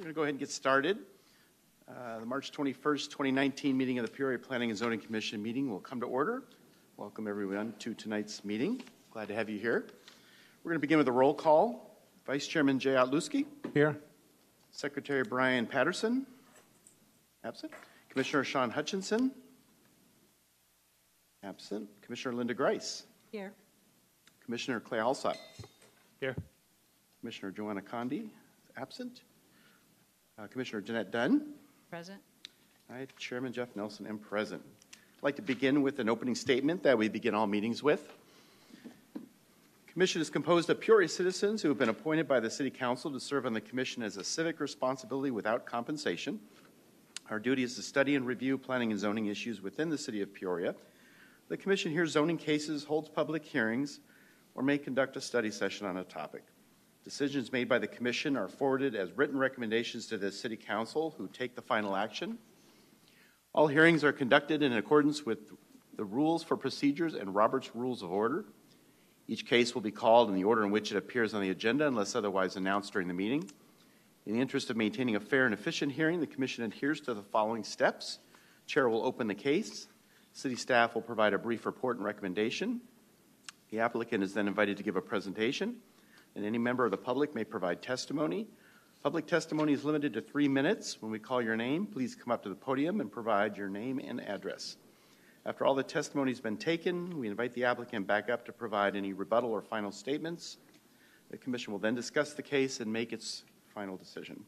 We're going to go ahead and get started. Uh, The March 21st, 2019 meeting of the Peoria Planning and Zoning Commission meeting will come to order. Welcome everyone to tonight's meeting. Glad to have you here. We're going to begin with a roll call. Vice Chairman Jay Otluski, Here. Secretary Brian Patterson, absent. Commissioner Sean Hutchinson, absent. Commissioner Linda Grice, Here. Commissioner Clay Alsop, Here. Commissioner Joanna Condi, absent. Uh, Commissioner Jeanette Dunn, Present. Hi, Chairman Jeff Nelson, am present. I'd like to begin with an opening statement that we begin all meetings with. The Commission is composed of Peoria citizens who have been appointed by the City Council to serve on the Commission as a civic responsibility without compensation. Our duty is to study and review planning and zoning issues within the City of Peoria. The Commission hears zoning cases, holds public hearings, or may conduct a study session on a topic. Decisions made by the Commission are forwarded as written recommendations to the City Council, who take the final action. All hearings are conducted in accordance with the rules for procedures and Robert's Rules of Order. Each case will be called in the order in which it appears on the agenda unless otherwise announced during the meeting. In the interest of maintaining a fair and efficient hearing, the Commission adheres to the following steps. Chair will open the case. City staff will provide a brief report and recommendation. The applicant is then invited to give a presentation, and any member of the public may provide testimony. Public testimony is limited to three minutes. When we call your name, please come up to the podium and provide your name and address. After all the testimony has been taken, we invite the applicant back up to provide any rebuttal or final statements. The Commission will then discuss the case and make its final decision.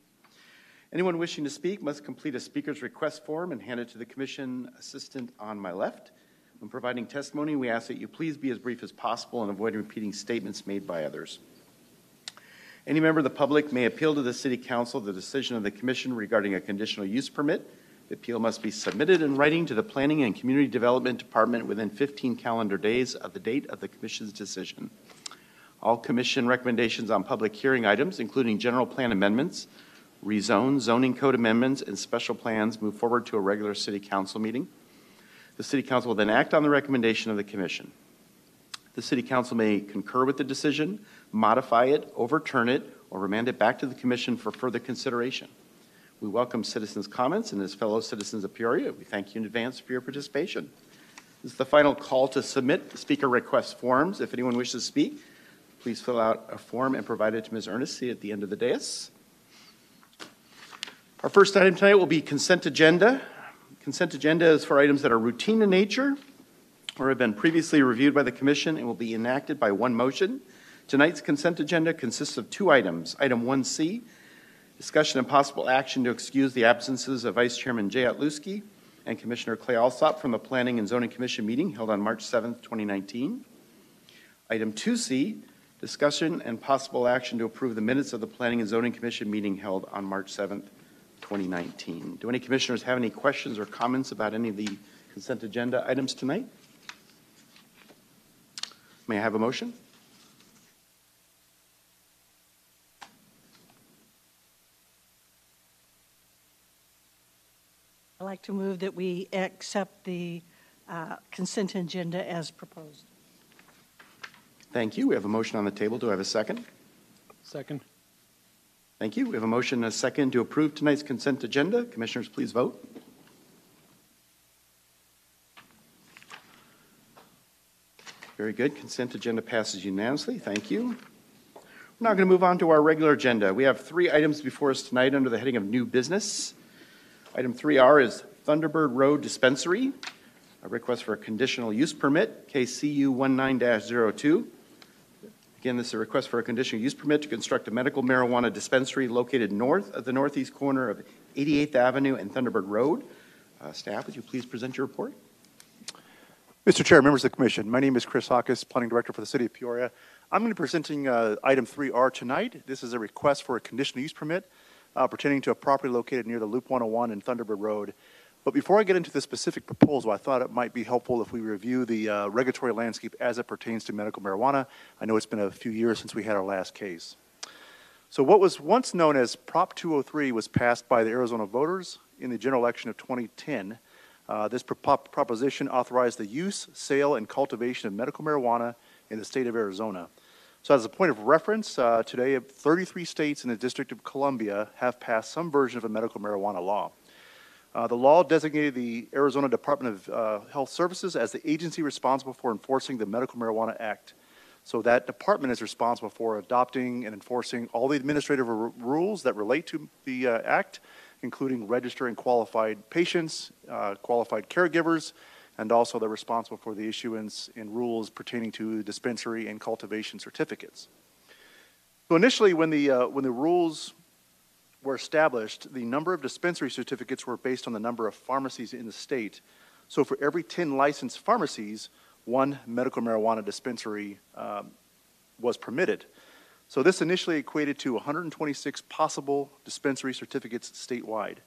Anyone wishing to speak must complete a speaker's request form and hand it to the Commission assistant on my left. When providing testimony, we ask that you please be as brief as possible and avoid repeating statements made by others. Any member of the public may appeal to the City Council the decision of the Commission regarding a conditional use permit. The appeal must be submitted in writing to the Planning and Community Development Department within 15 calendar days of the date of the Commission's decision. All Commission recommendations on public hearing items, including general plan amendments, rezone, zoning code amendments, and special plans, move forward to a regular City Council meeting. The City Council will then act on the recommendation of the Commission. The City Council may concur with the decision, modify it, overturn it, or remand it back to the Commission for further consideration. We welcome citizens' comments, and as fellow citizens of Peoria, we thank you in advance for your participation. This is the final call to submit speaker request forms. If anyone wishes to speak, please fill out a form and provide it to Ms. Ernest at the end of the dais. Our first item tonight will be consent agenda. Consent agenda is for items that are routine in nature or have been previously reviewed by the Commission and will be enacted by one motion. Tonight's consent agenda consists of two items. Item 1C, discussion and possible action to excuse the absences of Vice Chairman Jay Otluski and Commissioner Clay Alsop from the Planning and Zoning Commission meeting held on March 7, 2019. Item 2C, discussion and possible action to approve the minutes of the Planning and Zoning Commission meeting held on March 7, 2019. Do any commissioners have any questions or comments about any of the consent agenda items tonight? May I have a motion? Like to move that we accept the uh, consent agenda as proposed. Thank you. We have a motion on the table. Do I have a second? Second. Thank you. We have a motion and a second to approve tonight's consent agenda. Commissioners, please vote. Very good. Consent agenda passes unanimously. Thank you. We're now going to move on to our regular agenda. We have three items before us tonight under the heading of new business. Item 3R is Thunderbird Road Dispensary, a request for a conditional use permit, KCU 19-02. Again, this is a request for a conditional use permit to construct a medical marijuana dispensary located north of the northeast corner of 88th Avenue and Thunderbird Road. Uh, Staff, would you please present your report? Mr. Chair, members of the commission, my name is Chris Hawkes, Planning Director for the City of Peoria. I'm going to be presenting uh, item 3R tonight. This is a request for a conditional use permit uh, pertaining to a property located near the Loop 101 and Thunderbird Road. But before I get into the specific proposal, I thought it might be helpful if we review the uh, regulatory landscape as it pertains to medical marijuana. I know it's been a few years since we had our last case. So what was once known as Prop 203 was passed by the Arizona voters in the general election of 2010. Uh, this prop- proposition authorized the use, sale, and cultivation of medical marijuana in the state of Arizona. So as a point of reference, uh, today 33 states in the District of Columbia have passed some version of a medical marijuana law. Uh, the law designated the Arizona Department of uh, Health Services as the agency responsible for enforcing the Medical Marijuana Act. So that department is responsible for adopting and enforcing all the administrative rules that relate to the uh, act, including registering qualified patients, uh, qualified caregivers, and also they're responsible for the issuance and rules pertaining to dispensary and cultivation certificates. So initially, when the uh, when the rules were established, the number of dispensary certificates were based on the number of pharmacies in the state. So for every 10 licensed pharmacies, one medical marijuana dispensary um, was permitted. So this initially equated to 126 possible dispensary certificates statewide.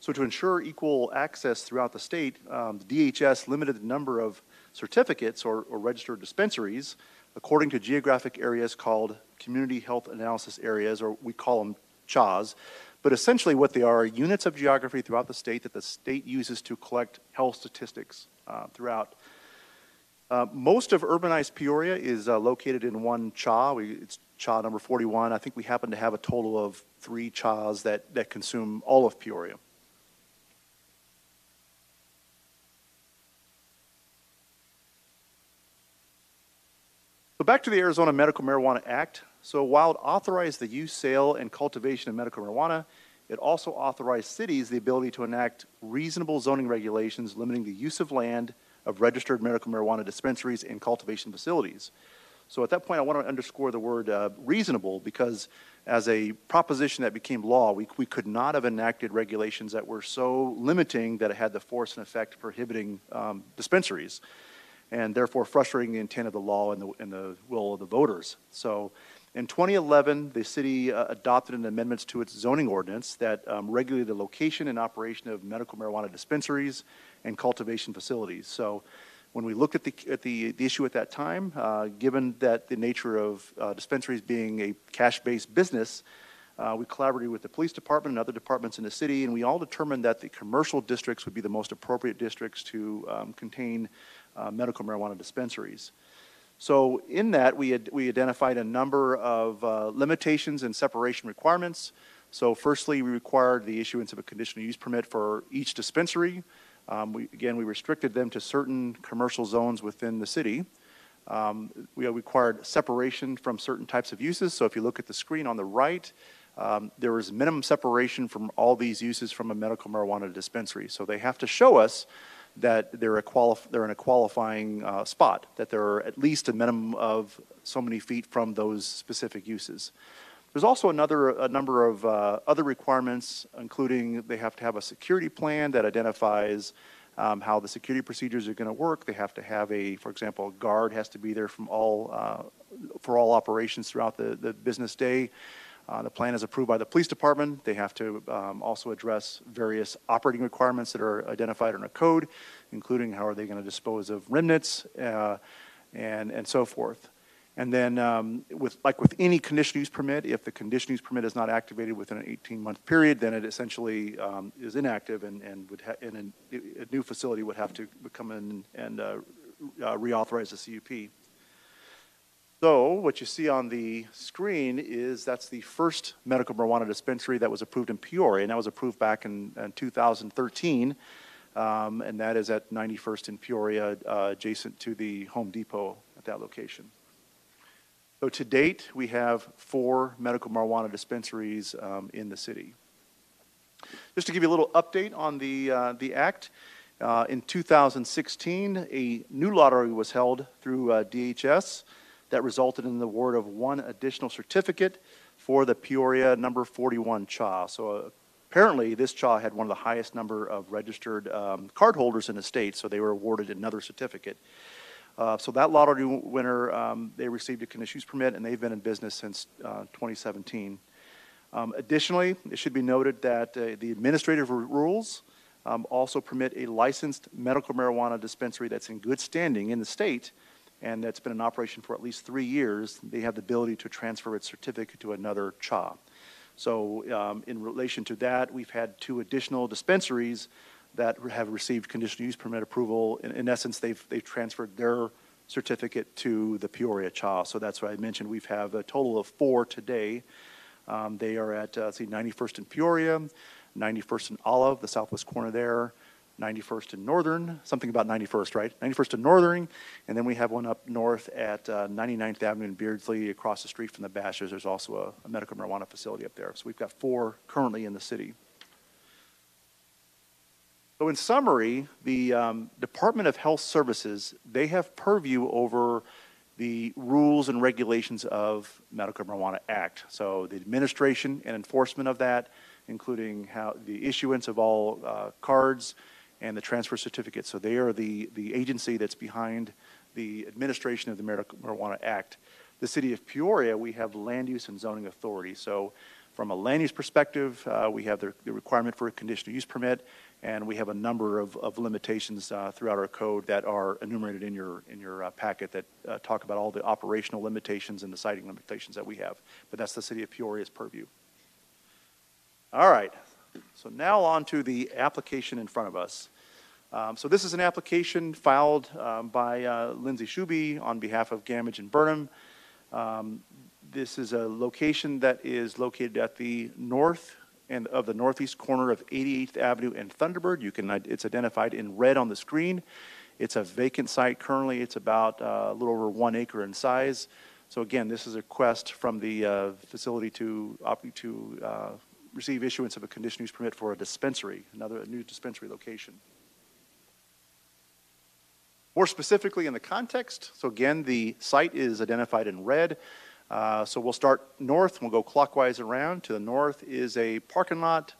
So to ensure equal access throughout the state, um, the DHS limited the number of certificates or, or registered dispensaries according to geographic areas called community health analysis areas, or we call them CHAs. But essentially, what they are are units of geography throughout the state that the state uses to collect health statistics uh, throughout. Uh, most of urbanized Peoria is uh, located in one CHA. We, it's CHA number 41. I think we happen to have a total of three CHAs that, that consume all of Peoria. Back to the Arizona Medical Marijuana Act. So while it authorized the use, sale, and cultivation of medical marijuana, it also authorized cities the ability to enact reasonable zoning regulations limiting the use of land of registered medical marijuana dispensaries and cultivation facilities. So at that point, I want to underscore the word uh, reasonable because as a proposition that became law, we, we could not have enacted regulations that were so limiting that it had the force and effect prohibiting um, dispensaries and therefore frustrating the intent of the law and the, and the will of the voters. So in 2011, the city uh, adopted an amendments to its zoning ordinance that um, regulated the location and operation of medical marijuana dispensaries and cultivation facilities. So when we looked at the, at the, the issue at that time, uh, given that the nature of uh, dispensaries being a cash-based business, uh, we collaborated with the police department and other departments in the city, and we all determined that the commercial districts would be the most appropriate districts to um, contain uh, medical marijuana dispensaries. So in that, we, had, we identified a number of uh, limitations and separation requirements. So firstly, we required the issuance of a conditional use permit for each dispensary. Um, we, again, we restricted them to certain commercial zones within the city. Um, we required separation from certain types of uses. So if you look at the screen on the right, um, there was minimum separation from all these uses from a medical marijuana dispensary. So they have to show us that they're, they're in a qualifying uh, spot, that they're at least a minimum of so many feet from those specific uses. There's also another a number of uh, other requirements, including they have to have a security plan that identifies um, how the security procedures are going to work. They have to have a, for example, a guard has to be there from all uh, for all operations throughout the, the business day. Uh, the plan is approved by the police department. They have to um, also address various operating requirements that are identified in a code, including how are they going to dispose of remnants uh, and, and so forth. And then, um, with, like with any conditional use permit, if the conditional use permit is not activated within an 18-month period, then it essentially um, is inactive and, and would and a, a new facility would have to come in and uh, uh, reauthorize the CUP. So what you see on the screen is that's the first medical marijuana dispensary that was approved in Peoria, and that was approved back in, in 2013, um, and that is at 91st in Peoria, uh, adjacent to the Home Depot at that location. So to date, we have four medical marijuana dispensaries um, in the city. Just to give you a little update on the, uh, the act, uh, in 2016, a new lottery was held through uh, DHS that resulted in the award of one additional certificate for the Peoria number 41 CHA. So uh, apparently, this CHA had one of the highest number of registered um, cardholders in the state, so they were awarded another certificate. Uh, so that lottery winner, um, they received a conditional use permit, and they've been in business since uh, 2017. Um, additionally, it should be noted that uh, the administrative rules um, also permit a licensed medical marijuana dispensary that's in good standing in the state and that's been in operation for at least three years. They have the ability to transfer its certificate to another CHA. So, um, in relation to that, we've had two additional dispensaries that have received conditional use permit approval. In, in essence, they've, they've transferred their certificate to the Peoria CHA. So that's what I mentioned. We have a total of four today. Um, They are at, uh, see, 91st in Peoria, 91st in Olive, the southwest corner there, 91st and Northern, something about 91st, right? 91st and Northern, and then we have one up north at uh, 99th Avenue in Beardsley, across the street from the Bashas'. There's also a- a medical marijuana facility up there. So we've got four currently in the city. So in summary, the um, Department of Health Services, they have purview over the rules and regulations of Medical Marijuana Act. So the administration and enforcement of that, including how, the issuance of all uh, cards and the transfer certificate. So they are the, the agency that's behind the administration of the Marijuana Act. The city of Peoria, we have land use and zoning authority. So from a land use perspective, uh, we have the, the requirement for a conditional use permit, and we have a number of, of limitations uh, throughout our code that are enumerated in your, in your uh, packet that uh, talk about all the operational limitations and the siting limitations that we have. But that's the city of Peoria's purview. All right, so now on to the application in front of us. Um, So this is an application filed um, by uh, Lindsay Schube on behalf of Gammage and Burnham. Um, This is a location that is located at the north and of the northeast corner of 88th Avenue and Thunderbird. You can, it's identified in red on the screen. It's a vacant site currently. It's about uh, a little over one acre in size. So again, this is a request from the uh, facility to, to uh, receive issuance of a conditional use permit for a dispensary, another, a new dispensary location. More specifically in the context, so again, the site is identified in red. Uh, So we'll start north, we'll go clockwise around. To the north is a parking lot,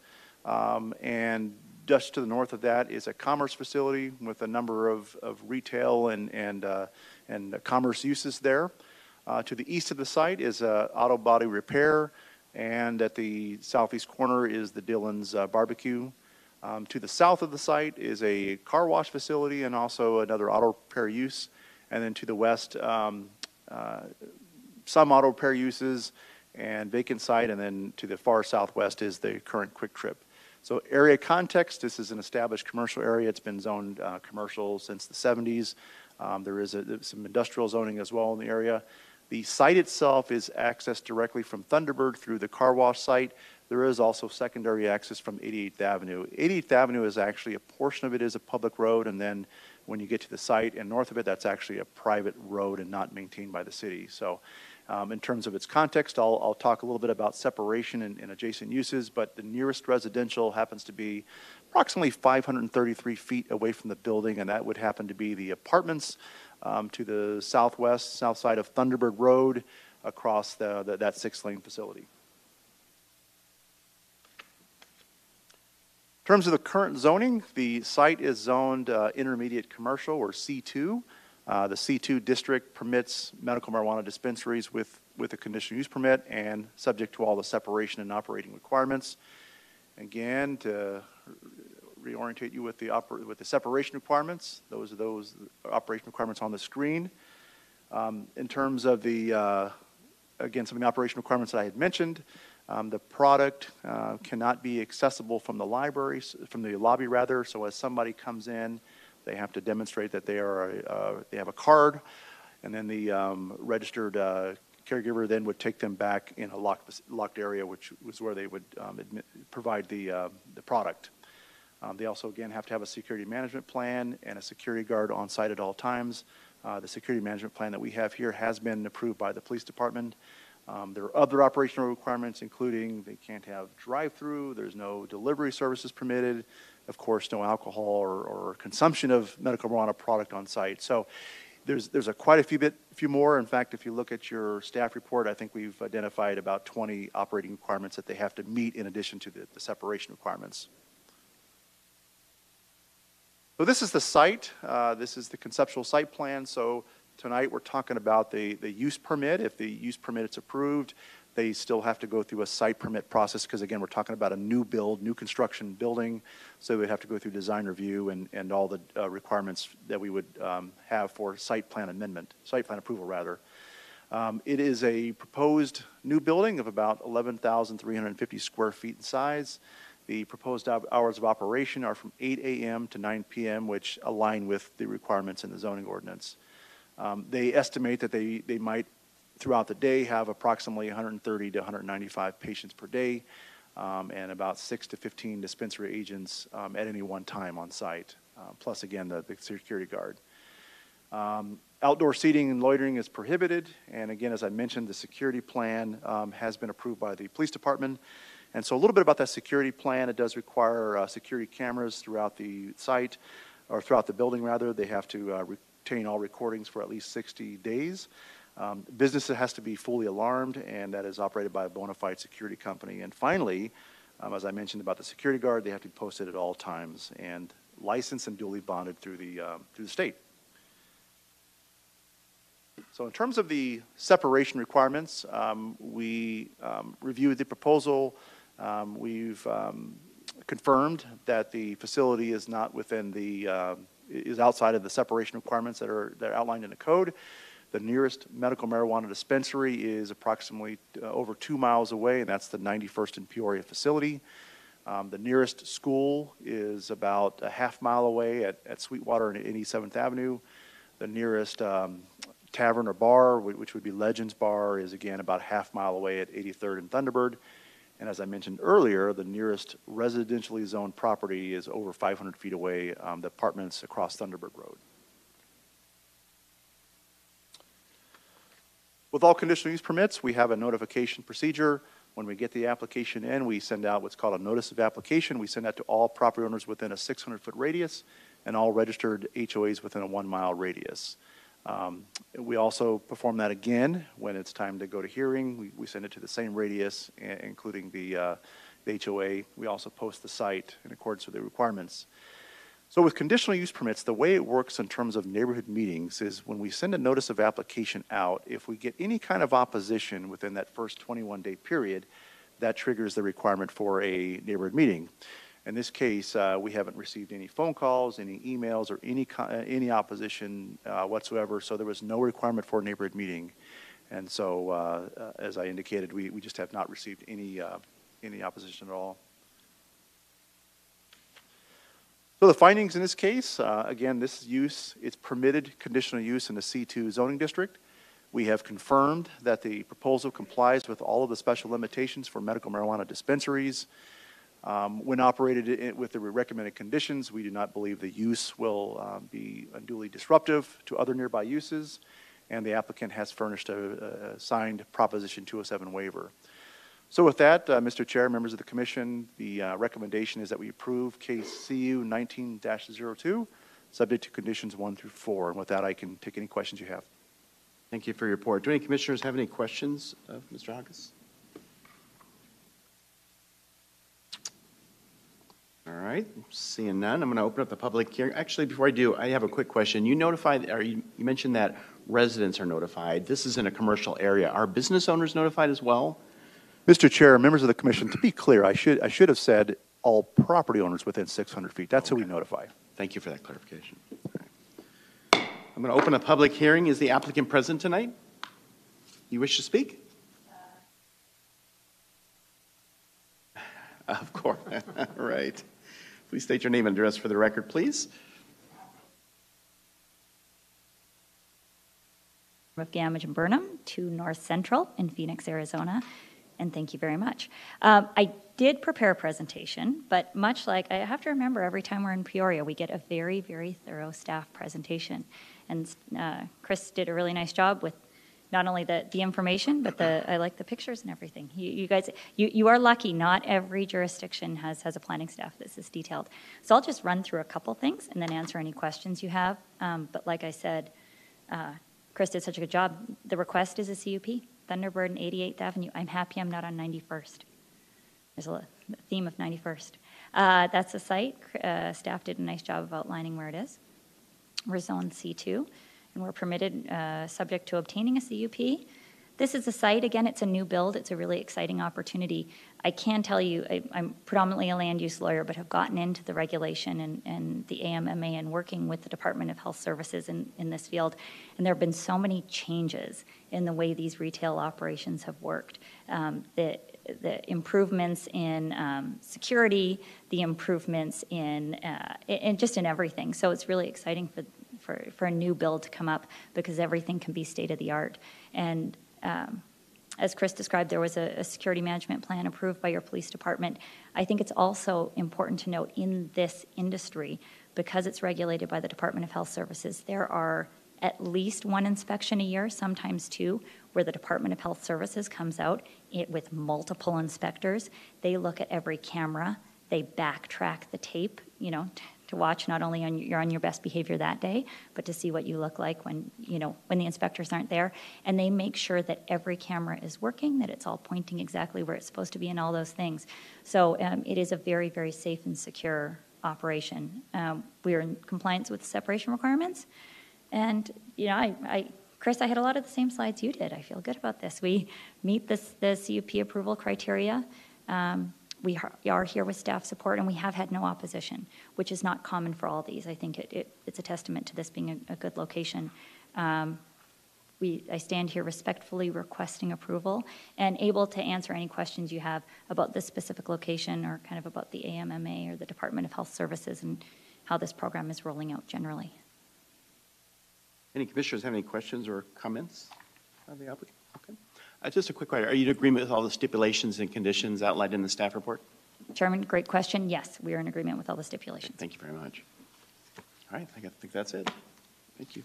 um, and just to the north of that is a commerce facility with a number of, of retail and, and, uh, and commerce uses there. Uh, To the east of the site is a auto body repair, and at the southeast corner is the Dillon's uh, Barbecue. Um, To the south of the site is a car wash facility and also another auto repair use. And then to the west, um, uh, some auto repair uses and vacant site, and then to the far southwest is the current QuikTrip. So area context, this is an established commercial area. It's been zoned uh, commercial since the 70s. Um, There is a- some industrial zoning as well in the area. The site itself is accessed directly from Thunderbird through the car wash site. There is also secondary access from 88th Avenue. 88th Avenue is actually, a portion of it is a public road, and then when you get to the site and north of it, that's actually a private road and not maintained by the city. So um, in terms of its context, I'll, I'll talk a little bit about separation and, and adjacent uses, but the nearest residential happens to be approximately 533 feet away from the building, and that would happen to be the apartments um, to the southwest, south side of Thunderbird Road across the, the, that six-lane facility. In terms of the current zoning, the site is zoned uh, intermediate commercial or C2. Uh, The C2 district permits medical marijuana dispensaries with, with a conditional use permit and subject to all the separation and operating requirements. Again, to reorientate you with the, with the separation requirements, those are those operation requirements on the screen. Um, In terms of the, uh, again, some of the operation requirements that I had mentioned, um, the product uh, cannot be accessible from the library, from the lobby rather, so as somebody comes in, they have to demonstrate that they are, a- uh, they have a card, and then the um, registered uh, caregiver then would take them back in a locked, locked area, which was where they would um, admit, provide the, uh, the product. Um, They also, again, have to have a security management plan and a security guard on site at all times. Uh, The security management plan that we have here has been approved by the police department. Um, There are other operational requirements, including they can't have drive-through, there's no delivery services permitted, of course, no alcohol or, or consumption of medical marijuana product on site. So there's, there's a quite a few bit, few more. In fact, if you look at your staff report, I think we've identified about 20 operating requirements that they have to meet in addition to the, the separation requirements. So this is the site. Uh, This is the conceptual site plan. So tonight, we're talking about the, the use permit. If the use permit is approved, they still have to go through a site permit process, because again, we're talking about a new build, new construction building. So they have to go through design review and, and all the uh, requirements that we would um, have for site plan amendment, site plan approval, rather. Um, It is a proposed new building of about 11,350 square feet in size. The proposed hours of operation are from 8 a.m. to 9 p.m., which align with the requirements in the zoning ordinance. Um, They estimate that they, they might, throughout the day, have approximately 130 to 195 patients per day, um, and about 6 to 15 dispensary agents um, at any one time on site, uh, plus, again, the the security guard. Um, Outdoor seating and loitering is prohibited, and again, as I mentioned, the security plan um, has been approved by the police department. And so a little bit about that security plan, it does require uh, security cameras throughout the site, or throughout the building, rather. They have to uh, retain all recordings for at least 60 days. Um, Business has to be fully alarmed, and that is operated by a bona fide security company. And finally, um, as I mentioned about the security guard, they have to be posted at all times and licensed and duly bonded through the, um, through the state. So in terms of the separation requirements, um, we um, reviewed the proposal. Um, We've um, confirmed that the facility is not within the, uh, is outside of the separation requirements that are, that are outlined in the code. The nearest medical marijuana dispensary is approximately uh, over two miles away, and that's the 91st and Peoria facility. Um, The nearest school is about a half mile away at, at Sweetwater and 87th Avenue. The nearest um, tavern or bar, which would be Legends Bar, is again about a half mile away at 83rd and Thunderbird. And as I mentioned earlier, the nearest residentially zoned property is over 500 feet away, um, the apartments across Thunderbird Road. With all conditional use permits, we have a notification procedure. When we get the application in, we send out what's called a notice of application. We send that to all property owners within a 600-foot radius and all registered HOAs within a one-mile radius. Um, We also perform that again when it's time to go to hearing. We- We send it to the same radius, including the uh, the HOA. We also post the site in accordance with the requirements. So with conditional use permits, the way it works in terms of neighborhood meetings is when we send a notice of application out, if we get any kind of opposition within that first 21-day period, that triggers the requirement for a neighborhood meeting. In this case, uh, we haven't received any phone calls, any emails, or any, uh, any opposition uh, whatsoever, so there was no requirement for a neighborhood meeting. And so, uh, uh, as I indicated, we, we just have not received any, uh, any opposition at all. So the findings in this case, uh, again, this use, it's permitted conditional use in the C2 zoning district. We have confirmed that the proposal complies with all of the special limitations for medical marijuana dispensaries. Um, When operated i- with the recommended conditions, we do not believe the use will um, be unduly disruptive to other nearby uses, and the applicant has furnished a a signed Proposition 207 waiver. So with that, uh, Mr. Chair, members of the commission, the uh, recommendation is that we approve case CU 19-02, subject to conditions one through four. And with that, I can take any questions you have. Thank you for your report. Do any commissioners have any questions of Mr. Hoggis? All right, seeing none, I'm going to open up the public hearing. Actually, before I do, I have a quick question. You notified, or you you mentioned that residents are notified. This is in a commercial area. Are business owners notified as well? Mr. Chair, members of the commission, to be clear, I should, I should have said all property owners within 600 feet. That's who we notify. Thank you for that clarification. All right. I'm going to open a public hearing. Is the applicant present tonight? You wish to speak? Uh. Of course. All right. Please state your name and address for the record, please. of Gammage and Burnham to North Central in Phoenix, Arizona, and thank you very much. Um, I did prepare a presentation, but much like, I have to remember, every time we're in Peoria, we get a very, very thorough staff presentation. And uh, Chris did a really nice job with not only the, the information, but the, I like the pictures and everything. You, you guys, you, you are lucky, not every jurisdiction has, has a planning staff that's this detailed. So I'll just run through a couple things and then answer any questions you have. Um, But like I said, uh, Chris did such a good job. The request is a CUP, Thunderbird and 88th Avenue. I'm happy I'm not on 91st. There's a theme of 91st. Uh, That's the site. Uh, Staff did a nice job of outlining where it is. We're Zone C2, and we're permitted, uh, subject to obtaining a CUP. This is a site, again, it's a new build, it's a really exciting opportunity. I can tell you, I- I'm predominantly a land use lawyer, but have gotten into the regulation and, and the AMMA and working with the Department of Health Services in, in this field. And there have been so many changes in the way these retail operations have worked. Um, The, the improvements in um, security, the improvements in, uh, in, just in everything. So it's really exciting for, for, for a new build to come up because everything can be state of the art. And um, as Chris described, there was a, a, security management plan approved by your police department. I think it's also important to note in this industry, because it's regulated by the Department of Health Services, there are at least one inspection a year, sometimes two, where the Department of Health Services comes out it, with multiple inspectors. They look at every camera, they backtrack the tape, you know, to watch not only on you're on your best behavior that day, but to see what you look like when you know when the inspectors aren't there, and they make sure that every camera is working, that it's all pointing exactly where it's supposed to be, and all those things. So um, it is a very very safe and secure operation. Um, we are in compliance with separation requirements, and you know I, I Chris, I had a lot of the same slides you did. I feel good about this. We meet this, the CUP approval criteria. Um, we are here with staff support, and we have had no opposition, which is not common for all these. I think it, it, it's a testament to this being a, a good location. Um, we, I stand here respectfully requesting approval and able to answer any questions you have about this specific location or kind of about the AMMA or the Department of Health Services and how this program is rolling out generally. Any commissioners have any questions or comments on the applicant? Okay. Uh, Just a quick question. Are you in agreement with all the stipulations and conditions outlined in the staff report? Chairman, great question. Yes, we are in agreement with all the Okay, stipulations. Thank you very much. All right, I think- that's it. Thank you.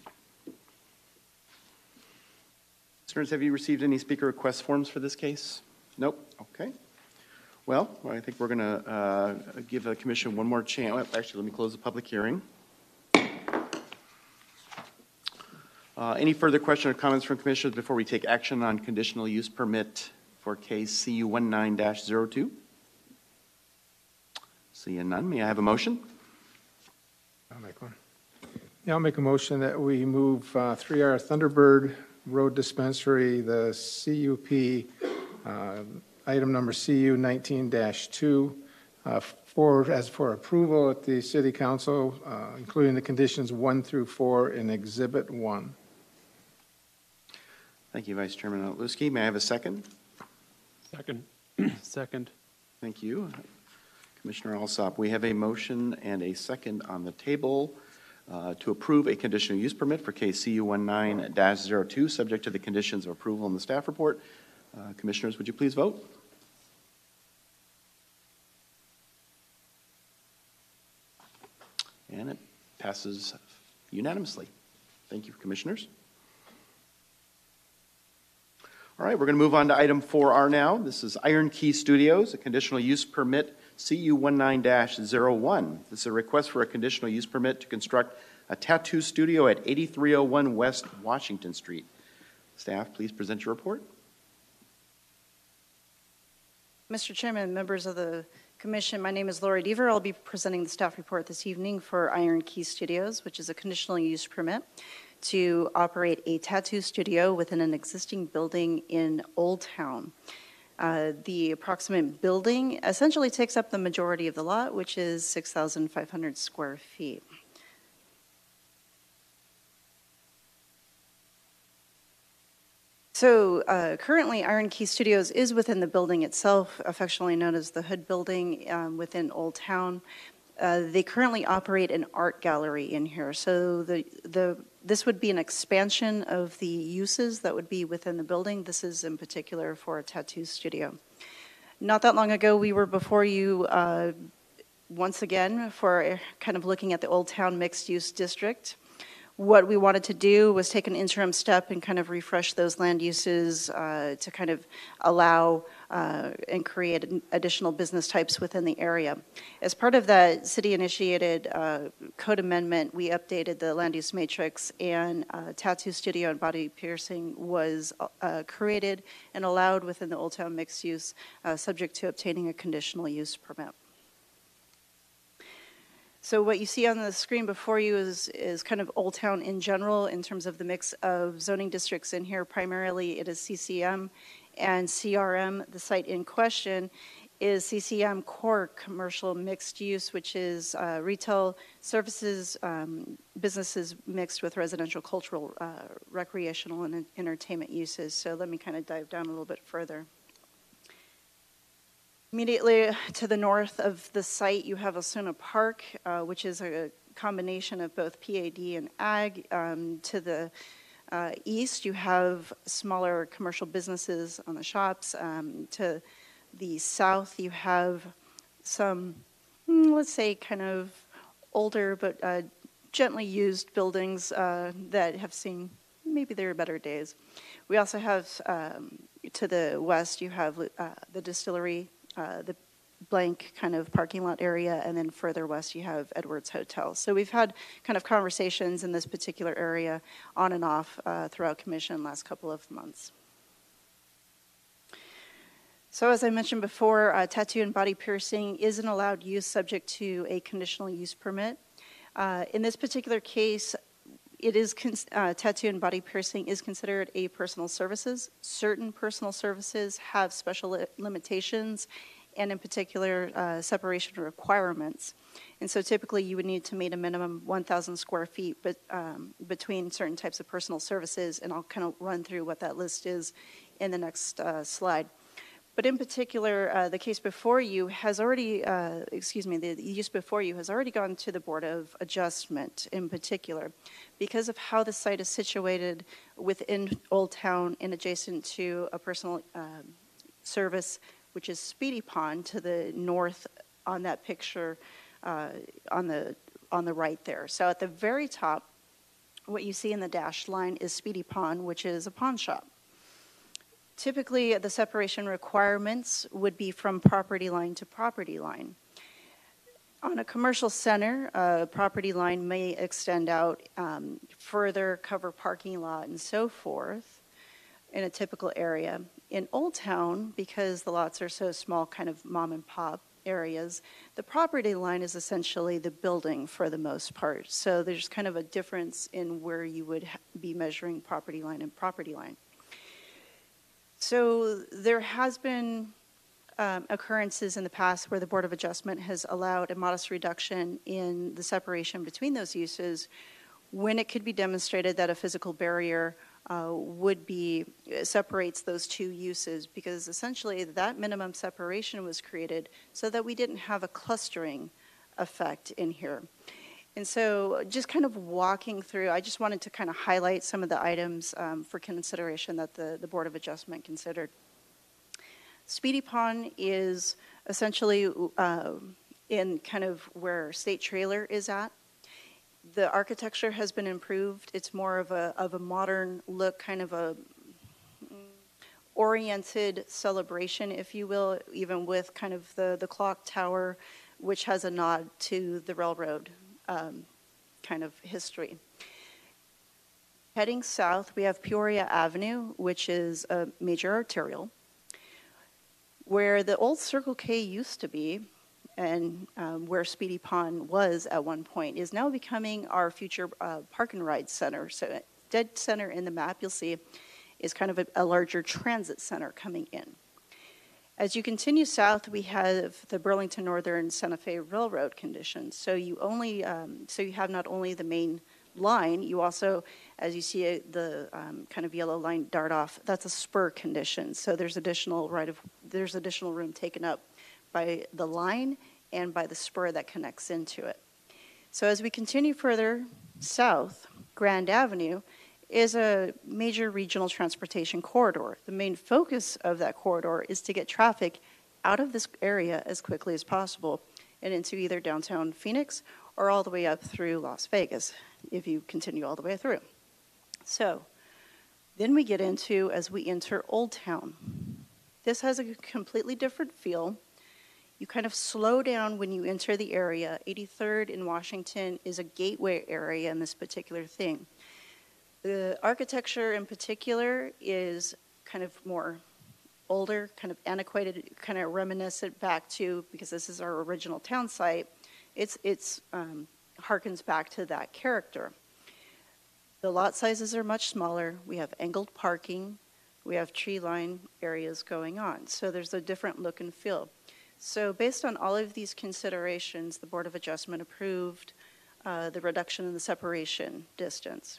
Listeners, have you received any speaker request forms for this case? Nope, okay. Well, I think we're going to give the commission one more chance. Actually, let me close the public hearing. Uh, Any further question or comments from commissioners before we take action on conditional use permit for case CU 19-02? Seeing none, may I have a motion? I'll make one. Yeah, I'll make a motion that we move uh, 3R Thunderbird Road Dispensary, the CUP, uh, item number CU 19-2, uh, for, as for approval at the city council, uh, including the conditions 1 through 4 in Exhibit 1. Thank you, Vice Chairman Otluski. May I have a second? Second. Second. Thank you. Commissioner Alsop, we have a motion and a second on the table uh, to approve a conditional use permit for case CU 19-02, subject to the conditions of approval in the staff report. Uh, Commissioners, would you please vote? And it passes unanimously. Thank you, Commissioners. All right, we're going to move on to item 4R now. This is Iron Key Studios, a conditional use permit CU 19-01. This is a request for a conditional use permit to construct a tattoo studio at 8301 West Washington Street. Staff, please present your report. Mr. Chairman, members of the commission, my name is Lori Deaver. I'll be presenting the staff report this evening for Iron Key Studios, which is a conditional use permit to operate a tattoo studio within an existing building in Old Town. Uh, the approximate building essentially takes up the majority of the lot, which is 6,500 square feet. So uh, currently, Iron Key Studios is within the building itself, affectionately known as the Hood Building um, within Old Town. Uh, they currently operate an art gallery in here. So the the this would be an expansion of the uses that would be within the building. This is in particular for a tattoo studio. Not that long ago, we were before you uh, once again for kind of looking at the Old Town Mixed Use District what we wanted to do was take an interim step and kind of refresh those land uses uh, to kind of allow uh, and create additional business types within the area. As part of that city initiated uh, code amendment, we updated the land use matrix, and uh, tattoo studio and body piercing was uh, created and allowed within the Old Town mixed use, uh, subject to obtaining a conditional use permit. So what you see on the screen before you is, is kind of Old Town in general in terms of the mix of zoning districts in here. Primarily it is CCM and CRM. The site in question is CCM Core Commercial Mixed Use, which is uh, retail services, um, businesses mixed with residential, cultural, uh, recreational, and entertainment uses. So let me kind of dive down a little bit further. Immediately to the north of the site, you have Osuna Park, uh, which is a combination of both PAD and ag. Um, To the uh, east, you have smaller commercial businesses on the shops. Um, To the south, you have some, mm, let's say, kind of older but uh, gently used buildings uh, that have seen maybe their better days. We also have um, to the west, you have uh, the distillery, uh, the blank kind of parking lot area, and then further west, you have Edwards Hotel. So we've had kind of conversations in this particular area on and off uh, throughout commission last couple of months. So as I mentioned before, uh, tattoo and body piercing is an allowed use subject to a conditional use permit. Uh, in this particular case, it is uh, tattoo and body piercing is considered a personal services. Certain personal services have special li- limitations, and in particular, uh, separation requirements. And so, typically, you would need to meet a minimum 1,000 square feet, but um, between certain types of personal services. And I'll kind of run through what that list is in the next uh, slide. But in particular, uh, the case before you has already, uh, excuse me, the use before you has already gone to the Board of Adjustment in particular because of how the site is situated within Old Town and adjacent to a personal um, service, which is Speedy Pawn to the north on that picture uh, on, the, on the right there. So at the very top, what you see in the dashed line is Speedy Pawn, which is a pawn shop. Typically, the separation requirements would be from property line to property line. On a commercial center, a property line may extend out um, further, cover parking lot and so forth in a typical area. In Old Town, because the lots are so small, kind of mom and pop areas, the property line is essentially the building for the most part. So there's kind of a difference in where you would be measuring property line and property line. So there has been um, occurrences in the past where the Board of Adjustment has allowed a modest reduction in the separation between those uses when it could be demonstrated that a physical barrier uh, would be separates those two uses because essentially that minimum separation was created so that we didn't have a clustering effect in here. And so, just kind of walking through, I just wanted to kind of highlight some of the items um, for consideration that the, the Board of Adjustment considered. Speedy Pawn is essentially uh, in kind of where State Trailer is at. The architecture has been improved. It's more of a, of a modern look, kind of a oriented celebration, if you will, even with kind of the, the clock tower, which has a nod to the railroad um, kind of history. Heading south, we have Peoria Avenue, which is a major arterial. Where the old Circle K used to be, and um, where Speedy Pawn was at one point, is now becoming our future uh, park and ride center. So, dead center in the map, you'll see, is kind of a, a larger transit center coming in. As you continue south, we have the Burlington Northern Santa Fe Railroad conditions. So you only, um, so you have not only the main line, you also, as you see uh, the um, kind of yellow line dart off, that's a spur condition. So there's additional right of, there's additional room taken up by the line and by the spur that connects into it. So as we continue further south, Grand Avenue, is a major regional transportation corridor. The main focus of that corridor is to get traffic out of this area as quickly as possible and into either downtown Phoenix or all the way up through Las Vegas if you continue all the way through. So, then we get into as we enter Old Town. This has a completely different feel. You kind of slow down when you enter the area. 83rd in Washington is a gateway area in this particular thing. The architecture in particular is kind of more older, kind of antiquated, kind of reminiscent back to because this is our original town site. It's it's um, harkens back to that character. The lot sizes are much smaller. We have angled parking. We have tree line areas going on. So there's a different look and feel. So based on all of these considerations, the Board of Adjustment approved uh, the reduction in the separation distance.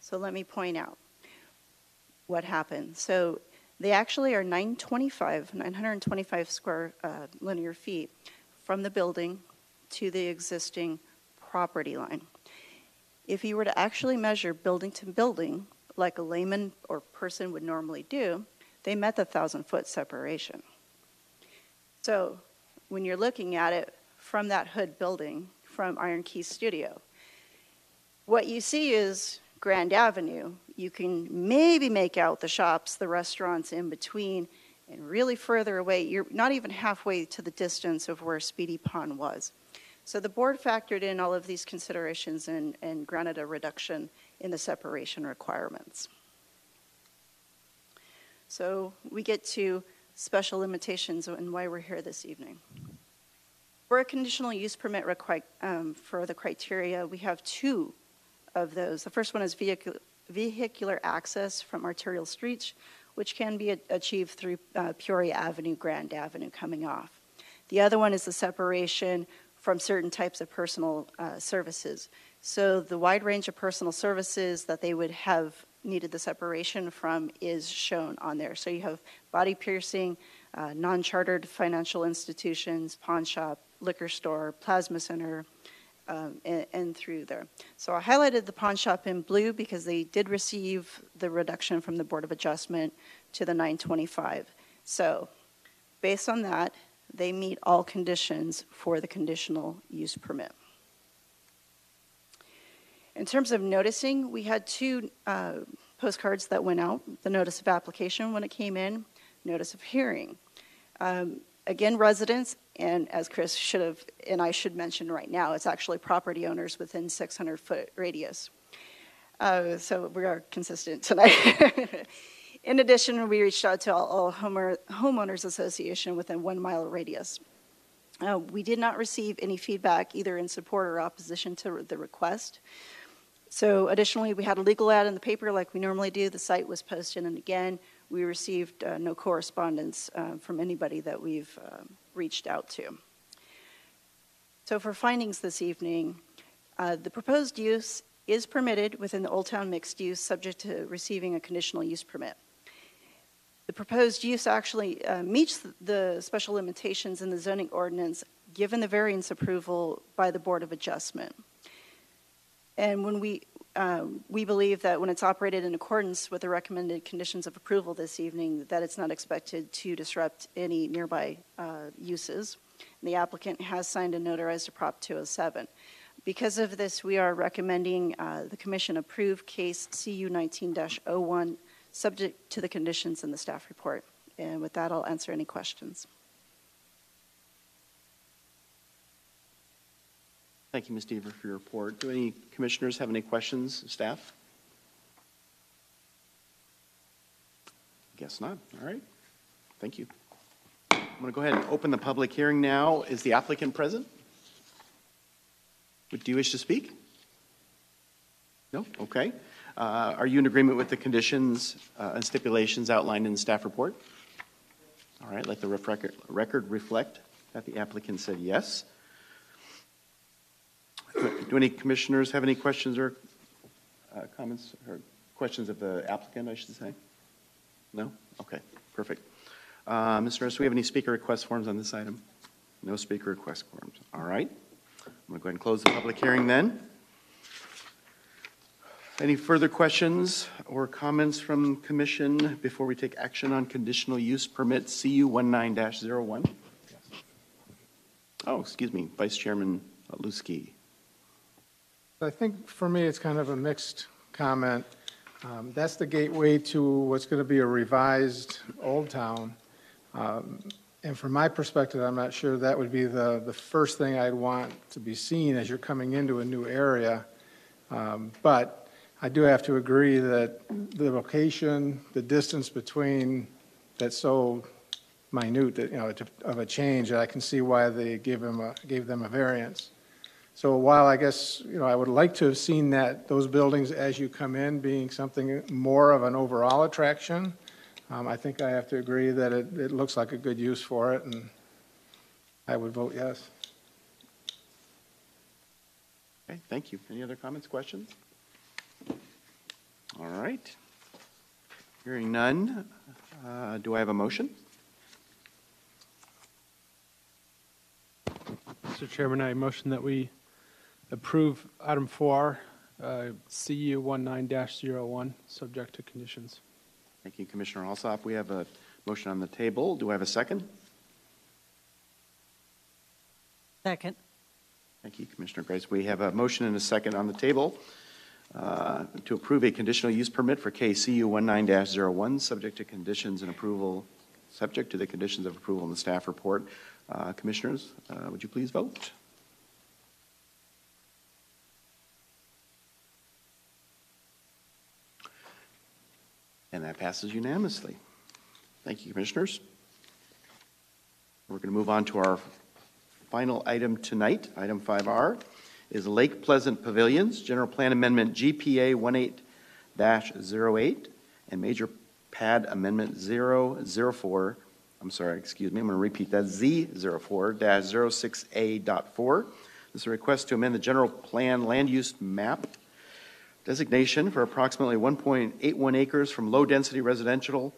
So let me point out what happened. So they actually are 925, 925 square uh, linear feet from the building to the existing property line. If you were to actually measure building to building, like a layman or person would normally do, they met the thousand foot separation. So when you're looking at it from that hood building, from Iron Key Studio, what you see is Grand Avenue. You can maybe make out the shops, the restaurants in between, and really further away, you're not even halfway to the distance of where Speedy Pawn was. So the board factored in all of these considerations and, and granted a reduction in the separation requirements. So we get to special limitations and why we're here this evening. For a conditional use permit um, for the criteria, we have two of those. The first one is vehicle, vehicular access from arterial streets, which can be achieved through uh, Peoria Avenue, Grand Avenue coming off. The other one is the separation from certain types of personal uh, services. So the wide range of personal services that they would have needed the separation from is shown on there. So you have body piercing, uh, non-chartered financial institutions, pawn shop, liquor store, plasma center, um, and, and through there. So I highlighted the pawn shop in blue because they did receive the reduction from the Board of Adjustment to the 925. So based on that, they meet all conditions for the conditional use permit. In terms of noticing, we had two uh, postcards that went out, the notice of application when it came in, notice of hearing. Um, Again, residents, and as Chris should have, and I should mention right now, it's actually property owners within 600-foot radius. Uh, So we are consistent tonight. In addition, we reached out to all- all homeowner- homeowners association within one mile radius. Uh, We did not receive any feedback either in support or opposition to the request. So additionally, we had a legal ad in the paper like we normally do. The site was posted, and again, we received uh, no correspondence uh, from anybody that we've um, reached out to. So for findings this evening, uh, the proposed use is permitted within the Old Town mixed use, subject to receiving a conditional use permit. The proposed use actually uh, meets the special limitations in the zoning ordinance, given the variance approval by the Board of Adjustment. And when we, um, we believe that when it's operated in accordance with the recommended conditions of approval this evening, that it's not expected to disrupt any nearby uh, uses. And The applicant has signed and notarized a Prop 207. Because of this, we are recommending uh, the commission approve case CU 19-01, subject to the conditions in the staff report. And with that, I'll answer any questions. Thank you, Ms. Deaver, for your report. Do any commissioners have any questions, of staff? Guess not. All right. Thank you. I'm going to go ahead and open the public hearing now. Is the applicant present? Would- Do you wish to speak? No? Okay. Uh, Are you in agreement with the conditions uh, and stipulations outlined in the staff report? All right, let the record reflect that the applicant said yes. Do any commissioners have any questions or uh, comments, or questions of the applicant, I should say? No? Okay, perfect. Uh, Mr. Nurse, do we have any speaker request forms on this item? No speaker request forms. All right. I'm going to go ahead and close the public hearing then. Any further questions or comments from commission before we take action on conditional use permit CU 19-01? Oh, excuse me, Vice Chairman Luski. I think for me, it's kind of a mixed comment. Um, That's the gateway to what's going to be a revised Old Town. Um, And from my perspective, I'm not sure that would be the, the first thing I'd want to be seen as you're coming into a new area. Um, But I do have to agree that the location, the distance between, that's so minute, that, you know, of a change, that I can see why they gave them, a gave them a variance. So while I guess, you know, I would like to have seen that, those buildings as you come in being something more of an overall attraction, um, I think I have to agree that it, it looks like a good use for it, and I would vote yes. Okay, thank you. Any other comments, questions? All right. Hearing none, uh, do I have a motion? Mr. Chairman, I motion that we approve item 4R, uh, CU 19-01, subject to conditions. Thank you, Commissioner Alsop. We have a motion on the table. Do I have a second? Second. Thank you, Commissioner Grace. We have a motion and a second on the table uh, to approve a conditional use permit for KCU 19-01, subject to conditions and approval, subject to the conditions of approval in the staff report. Uh, Commissioners, uh, would you please vote? And that passes unanimously. Thank you, Commissioners. We're going to move on to our final item tonight, item 5R, is Lake Pleasant Pavilions, General Plan Amendment GPA 18-08, and Major Pad Amendment 004, I'm sorry, excuse me, I'm going to repeat that, Z04-06A.4. This is a request to amend the general plan land use map designation for approximately 1.81 acres from low-density residential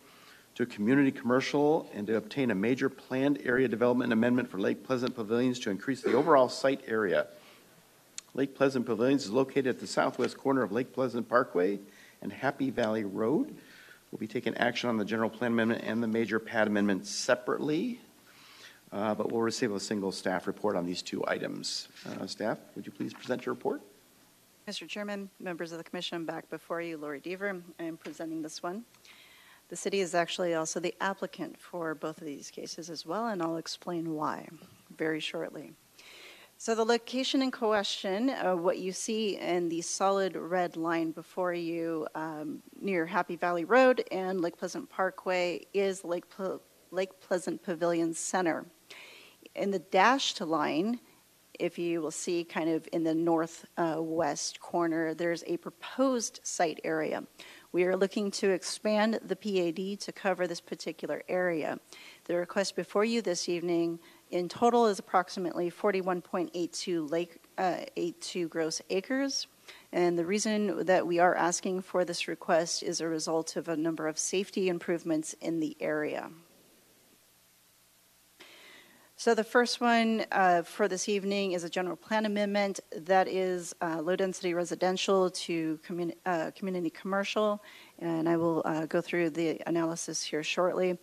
to community commercial and to obtain a major planned area development amendment for Lake Pleasant Pavilions to increase the overall site area. Lake Pleasant Pavilions is located at the southwest corner of Lake Pleasant Parkway and Happy Valley Road. We'll be taking action on the general plan amendment and the major pad amendment separately, uh, but we'll receive a single staff report on these two items. Uh, Staff, would you please present your report? Mr. Chairman, members of the commission, back before you, Lori Deaver. I am presenting this one. The city is actually also the applicant for both of these cases as well, and I'll explain why very shortly. So the location in question, uh, what you see in the solid red line before you um, near Happy Valley Road and Lake Pleasant Parkway is Lake, Ple- Lake Pleasant Pavilion Center. In the dashed line, if you will see kind of in the northwest corner, there's a proposed site area. We are looking to expand the PAD to cover this particular area. The request before you this evening in total is approximately 41.82 lake, uh, 82 gross acres. And the reason that we are asking for this request is a result of a number of safety improvements in the area. So the first one uh, for this evening is a general plan amendment that is uh, low-density residential to commun- uh, community commercial, and I will uh, go through the analysis here shortly.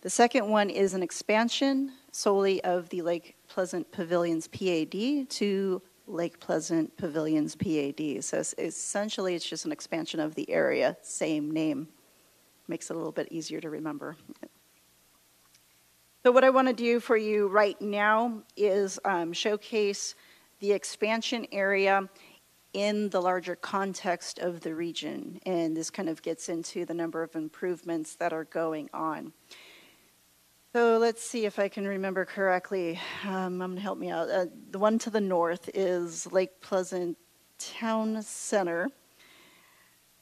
The second one is an expansion solely of the Lake Pleasant Pavilions PAD to Lake Pleasant Pavilions PAD. So essentially, it's just an expansion of the area, same name. Makes it a little bit easier to remember. So, what I want to do for you right now is um, showcase the expansion area in the larger context of the region. And this kind of gets into the number of improvements that are going on. So, let's see if I can remember correctly. Um, I'm going to help me out. Uh, the one to the north is Lake Pleasant Town Center.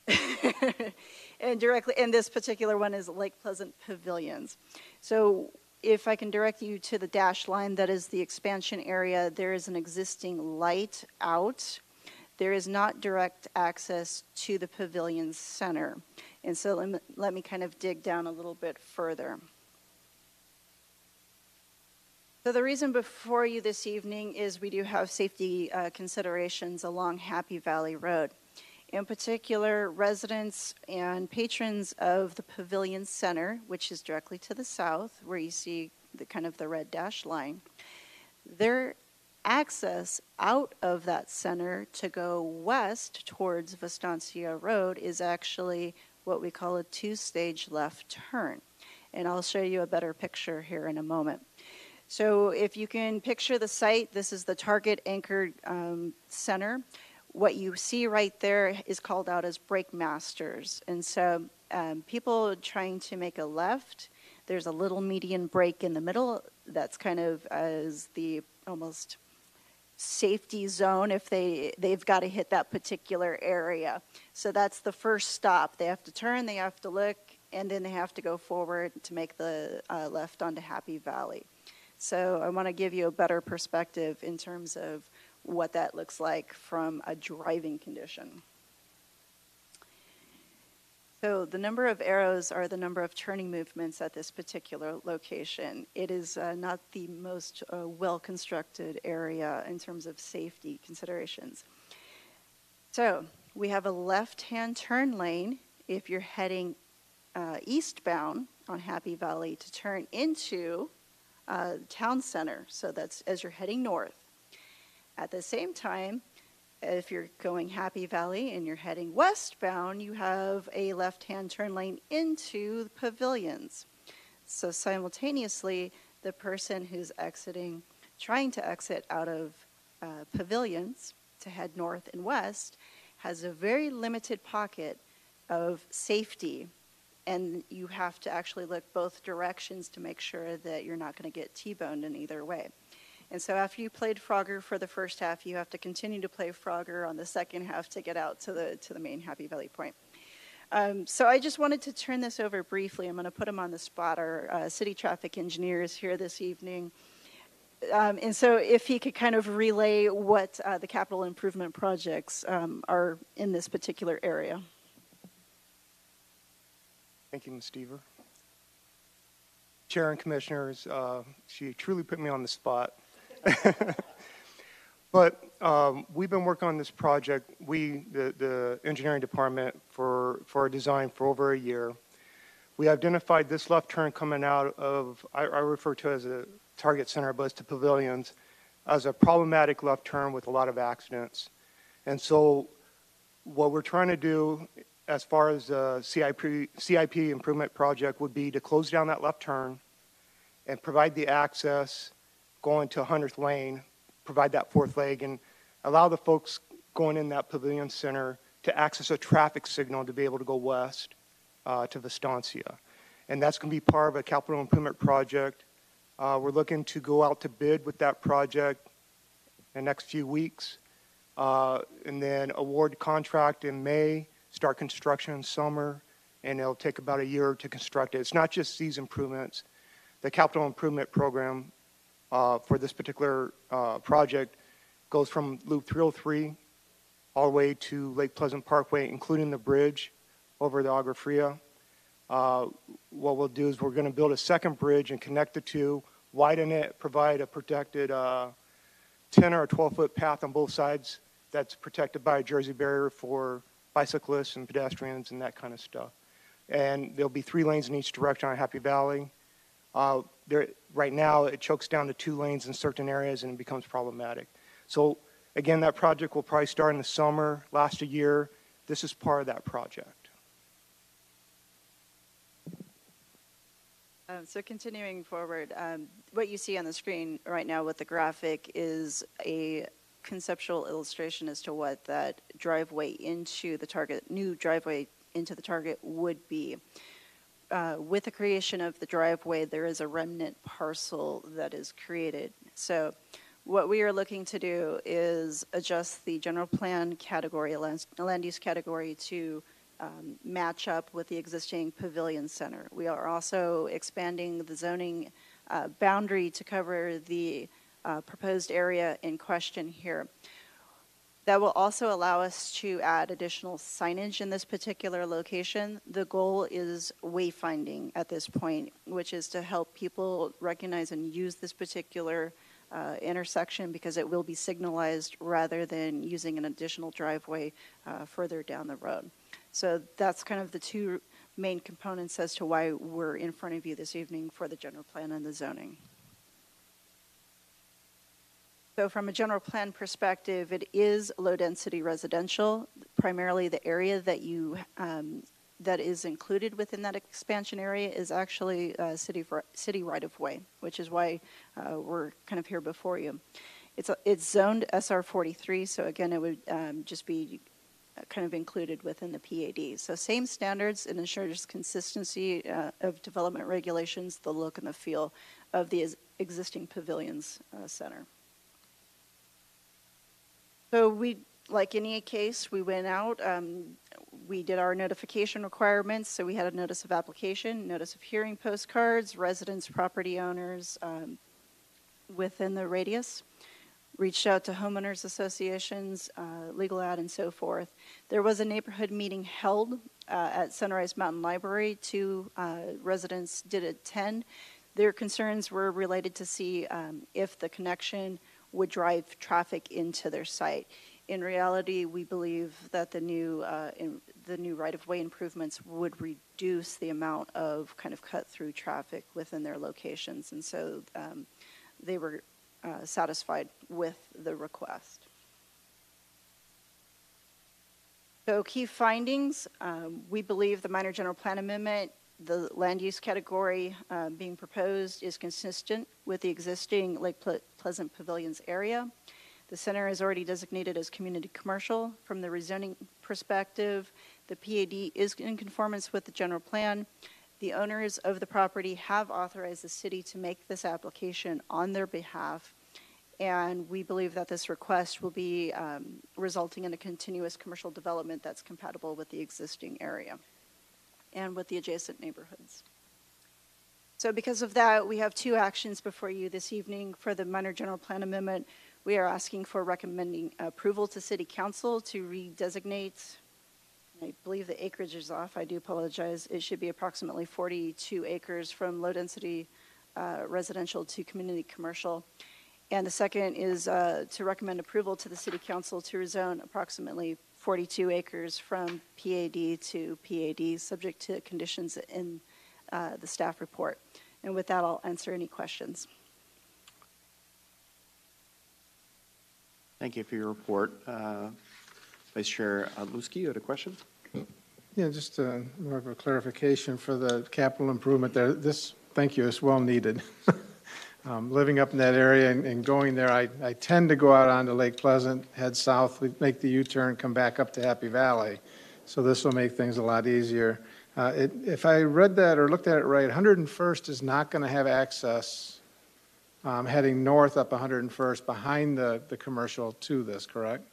and directly, and this particular one is Lake Pleasant Pavilions. So, if I can direct you to the dash line, that is the expansion area, there is an existing light out. There is not direct access to the pavilion center. And so let me, let me kind of dig down a little bit further. So the reason before you this evening is we do have safety uh, considerations along Happy Valley Road. In particular, residents and patrons of the Pavilion Center, which is directly to the south, where you see the kind of the red dash line, their access out of that center to go west towards Vistancia Road is actually what we call a two stage left turn. And I'll show you a better picture here in a moment. So, if you can picture the site, this is the target anchored um, center what you see right there is called out as Brakemasters. And so um, people trying to make a left, there's a little median break in the middle that's kind of as the almost safety zone if they they've got to hit that particular area. So that's the first stop. They have to turn, they have to look, and then they have to go forward to make the uh, left onto Happy Valley. So I want to give you a better perspective in terms of what that looks like from a driving condition. So the number of arrows are the number of turning movements at this particular location. It is uh, not the most uh, well-constructed area in terms of safety considerations. So we have a left-hand turn lane if you're heading uh, eastbound on Happy Valley to turn into uh, town center. So that's as you're heading north. At the same time, if you're going Happy Valley and you're heading westbound, you have a left-hand turn lane into the pavilions. So simultaneously, the person who's exiting, trying to exit out of uh, pavilions to head north and west, has a very limited pocket of safety. And you have to actually look both directions to make sure that you're not going to get T-boned in either way. And so after you played Frogger for the first half, you have to continue to play Frogger on the second half to get out to the to the main Happy Valley point. Um, so I just wanted to turn this over briefly. I'm going to put them on the spot. Our uh, city traffic engineer is here this evening. Um, and so if he could kind of relay what uh, the capital improvement projects um, are in this particular area. Thank you, Ms. Deaver. Chair and Commissioners, uh, she truly put me on the spot. but um, we've been working on this project, we, the, the engineering department, for, for a design for over a year. We identified this left turn coming out of, I, I refer to as a target center, but it's the pavilions, as a problematic left turn with a lot of accidents. And so what we're trying to do as far as the CIP, CIP improvement project would be to close down that left turn and provide the access going to 100th Lane, provide that fourth leg, and allow the folks going in that pavilion center to access a traffic signal to be able to go west uh, to Vistancia. And that's going to be part of a capital improvement project. Uh, we're looking to go out to bid with that project in the next few weeks, uh, and then award contract in May, start construction in summer, and it'll take about a year to construct it. It's not just these improvements. The capital improvement program uh, for this particular uh, project goes from Loop 303 all the way to Lake Pleasant Parkway, including the bridge over the Agua Fria. Uh, what we'll do is we're going to build a second bridge and connect the two, widen it, provide a protected uh, 10 or 12 foot path on both sides that's protected by a Jersey barrier for bicyclists and pedestrians and that kind of stuff. And there'll be three lanes in each direction on Happy Valley. Uh, there, right now, it chokes down to two lanes in certain areas and it becomes problematic. So again, that project will probably start in the summer, last a year. This is part of that project. Um, so continuing forward, um, what you see on the screen right now with the graphic is a conceptual illustration as to what that driveway into the target, new driveway into the target would be. Uh, with the creation of the driveway, there is a remnant parcel that is created. So what we are looking to do is adjust the general plan category, land, land use category to um, match up with the existing pavilion center. We are also expanding the zoning uh, boundary to cover the uh, proposed area in question here. That will also allow us to add additional signage in this particular location. The goal is wayfinding at this point, which is to help people recognize and use this particular uh, intersection because it will be signalized rather than using an additional driveway uh, further down the road. So that's kind of the two main components as to why we're in front of you this evening for the general plan and the zoning. So from a general plan perspective, it is low-density residential. Primarily, the area that you um, that is included within that expansion area is actually uh, city city right-of-way, which is why uh, we're kind of here before you. It's it's zoned SR 43, so again, it would um, just be uh, kind of included within the PAD. So same standards, and ensures consistency uh, of development regulations, the look and the feel of the existing pavilions uh, center. So we, like any case, we went out, um, we did our notification requirements. So we had a notice of application, notice of hearing postcards, residents, property owners um, within the radius. reached out to homeowners associations, uh, legal ad, and so forth. There was a neighborhood meeting held uh, at Sunrise Mountain Library. Two uh, residents did attend. Their concerns were related to see um, if the connection would drive traffic into their site. In reality, we believe that the new uh, in, the new right-of-way improvements would reduce the amount of kind of cut-through traffic within their locations, and so um, they were uh, satisfied with the request. So key findings, um, we believe the minor general plan amendment, the land use category uh, being proposed is consistent with the existing Lake Ple- Pleasant Pavilions area. The center is already designated as community commercial. From the rezoning perspective, the PAD is in conformance with the general plan. The owners of the property have authorized the city to make this application on their behalf, and we believe that this request will be um, resulting in a continuous commercial development that's compatible with the existing area and with the adjacent neighborhoods. So because of that, we have two actions before you this evening for the minor general plan amendment. We are asking for recommending approval to city council to redesignate I believe the acreage is off. I do apologize. It should be approximately 42 acres from low-density uh, residential to community commercial. And the second is uh, to recommend approval to the city council to rezone approximately 42 acres from PAD to PAD, subject to conditions in uh, the staff report. And with that, I'll answer any questions. Thank you for your report. Uh, Vice Chair Lusky, you had a question? Yeah, just uh, more of a clarification for the capital improvement there. This, thank you, is well needed. Um, Living up in that area and- and going there, I I tend to go out onto Lake Pleasant, head south, make the U-turn, come back up to Happy Valley. So this will make things a lot easier. Uh, it- If I read that or looked at it right, 101st is not going to have access um, heading north up 101st behind the the commercial to this, correct?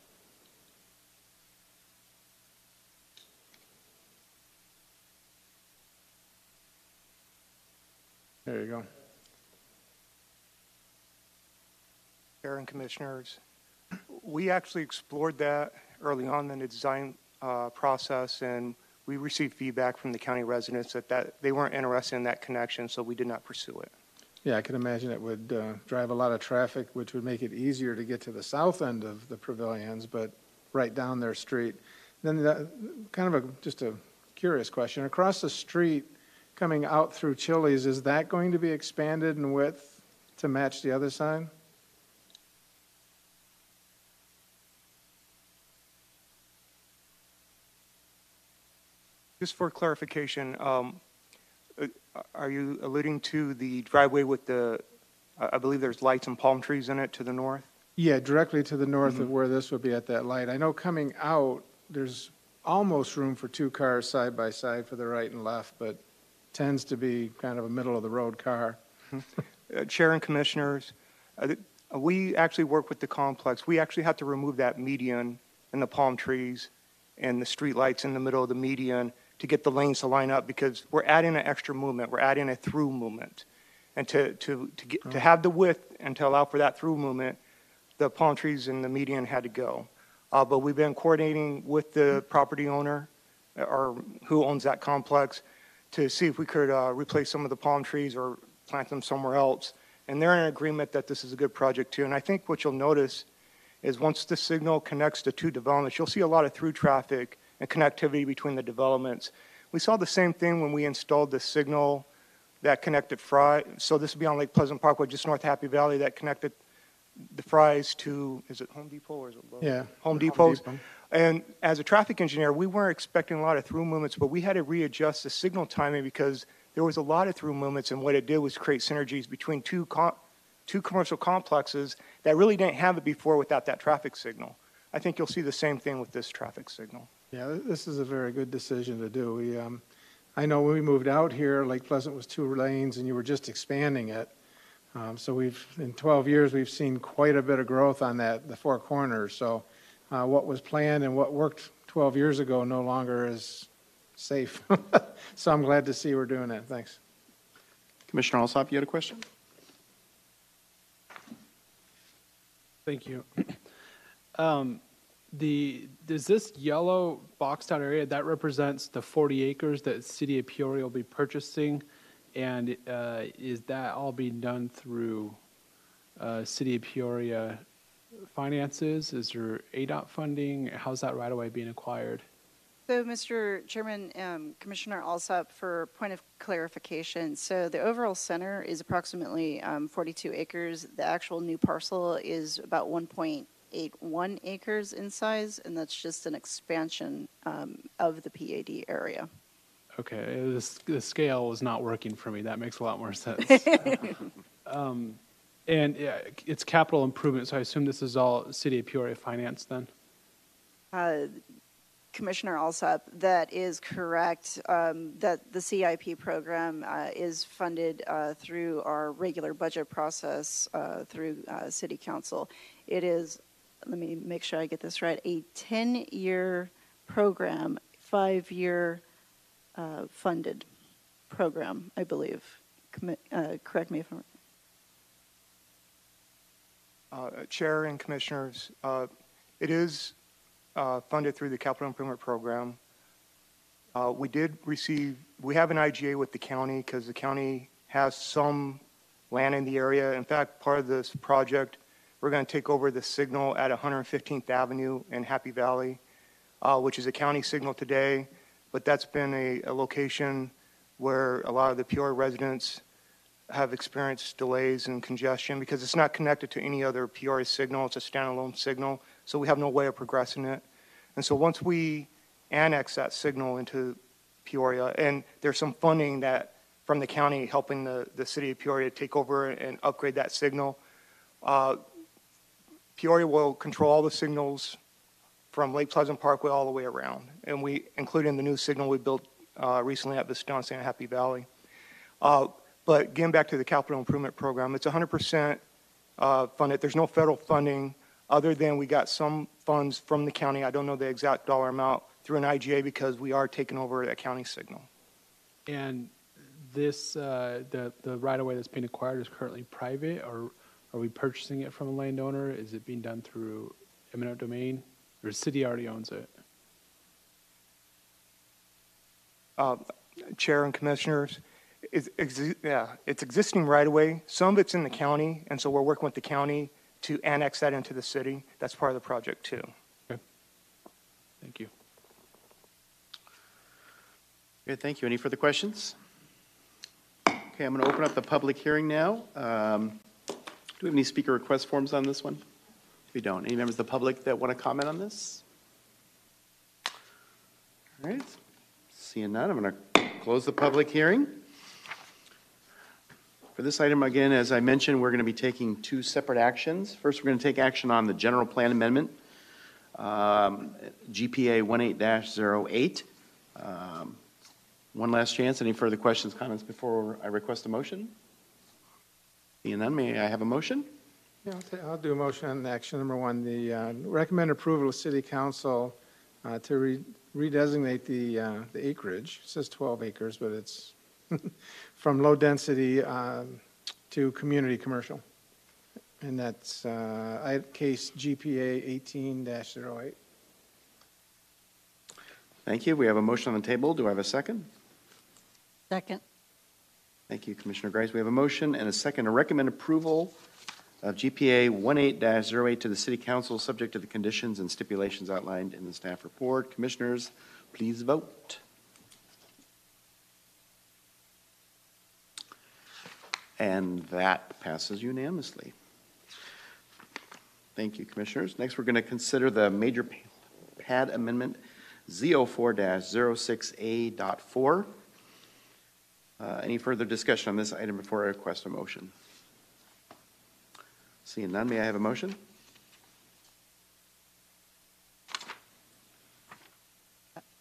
There you go. Chair and Commissioners, we actually explored that early on in the design uh, process, and we received feedback from the county residents that, that they weren't interested in that connection, so we did not pursue it. Yeah, I can imagine it would uh, drive a lot of traffic, which would make it easier to get to the south end of the pavilions, but right down their street. Then, the- kind of a, just a curious question, across the street, coming out through Chili's, is that going to be expanded in width to match the other side? Just for clarification, um, uh, are you alluding to the driveway with the, I believe there's lights and palm trees in it to the north? Yeah, directly to the north of where this would be at that light. I know coming out, there's almost room for two cars side by side for the right and left, but tends to be kind of a middle-of-the-road car. Uh, Chair and Commissioners, uh, uh, we actually work with the complex. We actually have to remove that median and the palm trees and the street lights in the middle of the median to get the lanes to line up because we're adding an extra movement. We're adding a through movement. And to, to, to, get, to have the width and to allow for that through movement, the palm trees and the median had to go. Uh, but we've been coordinating with the property owner uh, or who owns that complex to see if we could uh, replace some of the palm trees or plant them somewhere else. And they're in agreement that this is a good project too. And I think what you'll notice is once the signal connects to two developments, you'll see a lot of through traffic and connectivity between the developments. We saw the same thing when we installed the signal that connected Fry. So this would be on Lake Pleasant Parkway, just north of Happy Valley, that connected the Fry's to, is it Home Depot or is it Lowe's? Yeah. Home Depot's. Depot. And as a traffic engineer, we weren't expecting a lot of through movements, but we had to readjust the signal timing because there was a lot of through movements, and what it did was create synergies between two, co- two commercial complexes that really didn't have it before without that traffic signal. I think you'll see the same thing with this traffic signal. Yeah, this is a very good decision to do. We, um, I know when we moved out here, Lake Pleasant was two lanes and you were just expanding it. Um, so we've, in 12 years, we've seen quite a bit of growth on that, the four corners. So, uh, what was planned and what worked 12 years ago no longer is safe. So I'm glad to see we're doing that. Thanks. Commissioner Alsop, you had a question? Thank you. Um, The, does this yellow boxed out area, that represents the 40 acres that City of Peoria will be purchasing? And uh, is that all being done through uh, City of Peoria finances? Is there ADOT funding? How's that right away being acquired? So, Mr. Chairman, um, Commissioner Alsop, for point of clarification, so the overall center is approximately um, 42 acres. The actual new parcel is about 1.81 acres in size, and that's just an expansion um, of the PAD area. Okay, the, the scale is not working for me. That makes a lot more sense. Um, And yeah, it's capital improvement, so I assume this is all City of Peoria finance then? Uh, Commissioner Alsop, that is correct, um, that the CIP program uh, is funded uh, through our regular budget process uh, through uh, City Council. It is, let me make sure I get this right, a 10-year program, five-year uh, funded program, I believe. Commi- uh, Correct me if I'm, Uh, Chair and Commissioners, uh, it is uh, funded through the Capital Improvement Program. Uh, We did receive, we have an IGA with the county because the county has some land in the area. In fact, part of this project, we're going to take over the signal at 115th Avenue in Happy Valley, uh, which is a county signal today, but that's been a a location where a lot of the Peoria residents have experienced delays and congestion because it's not connected to any other Peoria signal. It's a standalone signal, so we have no way of progressing it. And so once we annex that signal into Peoria, and there's some funding that from the county helping the, the city of Peoria take over and upgrade that signal, uh, Peoria will control all the signals from Lake Pleasant Parkway all the way around, and we, including the new signal we built uh, recently at Vistancia and Happy Valley. Uh, But getting back to the capital improvement program, it's 100% uh, funded. There's no federal funding other than we got some funds from the county. I don't know the exact dollar amount through an IGA because we are taking over a county signal. And this, uh, the, the right-of-way that's being acquired is currently private, or are we purchasing it from a landowner? Is it being done through eminent domain, or the city already owns it? Uh, Chair and Commissioners, it's, exi- yeah, it's existing right-of-way. Some of it's in the county, and so we're working with the county to annex that into the city. That's part of the project, too. Thank you. Okay, thank you. Any further questions? Okay, I'm going to open up the public hearing now. Um, Do we have any speaker request forms on this one? We don't. Any members of the public that want to comment on this? All right, seeing none, I'm going to close the public hearing. For this item, again, as I mentioned, we're going to be taking two separate actions. First, we're going to take action on the general plan amendment, um, GPA 18-08. Um, One last chance. Any further questions, comments before I request a motion? Seeing none, may I have a motion? Yeah, I'll ta- I'll do a motion on action number one, the uh, recommend approval of city council uh, to re- redesignate the, uh, the acreage, it says 12 acres, but it's from low density um, to community commercial. And that's uh, I- case GPA 18-08. Thank you. We have a motion on the table. Do I have a second? Second. Thank you, Commissioner Grice. We have a motion and a second to recommend approval of GPA 18-08 to the City Council, subject to the conditions and stipulations outlined in the staff report. Commissioners, please vote. And that passes unanimously. Thank you, Commissioners. Next, we're going to consider the major pad amendment Z04-06A.4. Uh, Any further discussion on this item before I request a motion? Seeing none, may I have a motion?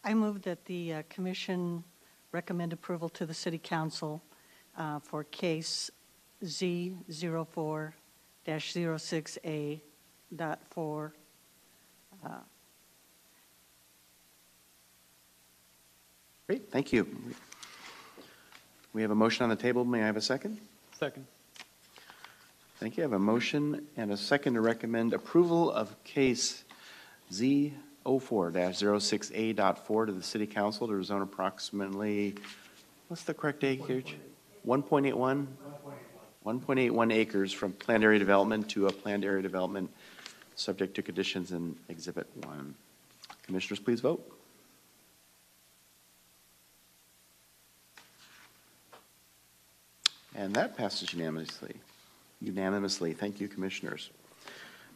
I move that the uh, commission recommend approval to the city council uh, for case Z04-06A dot four. Great, thank you. We have a motion on the table. May I have a second? Second. Thank you. I have a motion and a second to recommend approval of case Z 04-06A.4 to the city council to rezone approximately, what's the correct acreage? 1.81? 1.81 acres from planned area development to a planned area development, subject to conditions in Exhibit 1. Commissioners, please vote. And that passes unanimously. Unanimously. Thank you, Commissioners.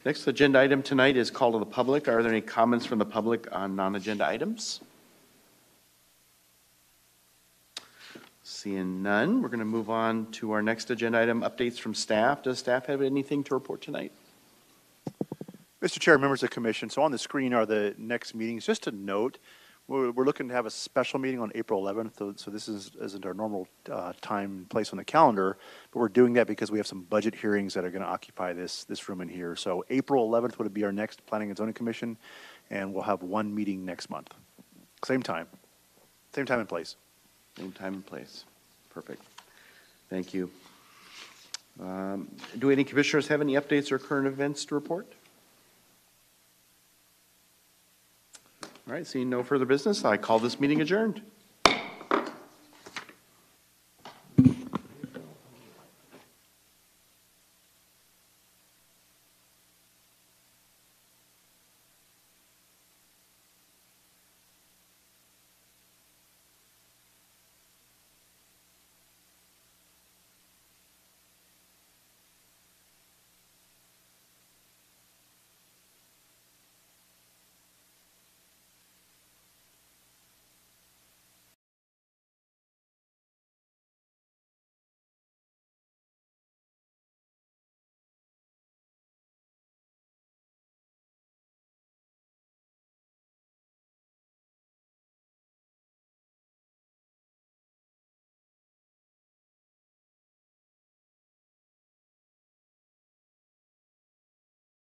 Next agenda item tonight is call to the public. Are there any comments from the public on non-agenda items? Seeing none, we're going to move on to our next agenda item, updates from staff. Does staff have anything to report tonight? Mr. Chair, members of the commission, so on the screen are the next meetings. Just to note, we're, looking to have a special meeting on April 11th, so- so this is, isn't our normal uh, time and place on the calendar, but we're doing that because we have some budget hearings that are going to occupy this, this room in here. So April 11th would be our next Planning and Zoning Commission, and we'll have one meeting next month. Same time, same time and place. Same time and place. Perfect. Thank you. Um, Do any commissioners have any updates or current events to report? All right, seeing no further business, I call this meeting adjourned.